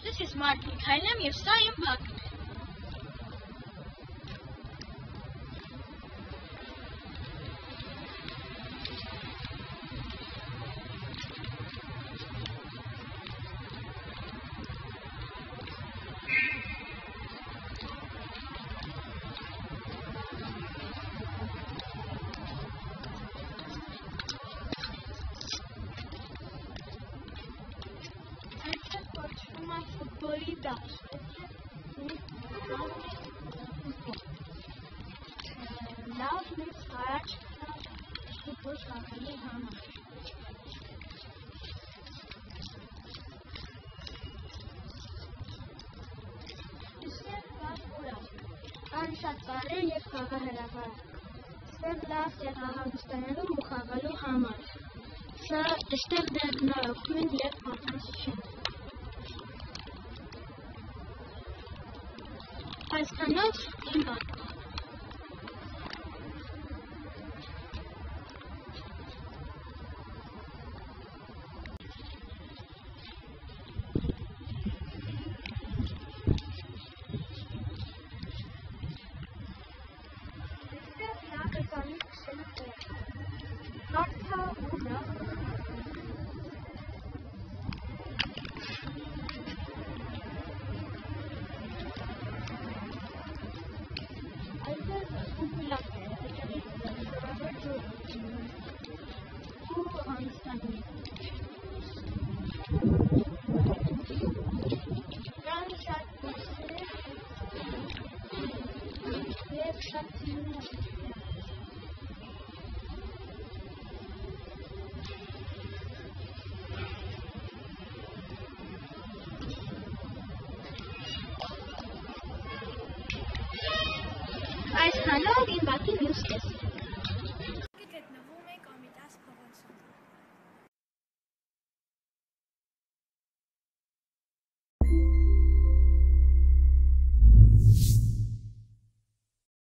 This is Martin Hi, I'm your son, Mark. Ֆուտբոլի դաշտ։ Լավ մեծ կա ֆուտբոլ խաղալու համար։ Իստեղ կա խորակ, կան շատ բարեր և խաղահրապարակ։ Ստեղ լավ տեղահանգստանալու ու խաղալու համար։ Սա նորոգում են և պատրաստ तो इसके अंदर तीन dot Not how Schatz, Yes, in been working useless.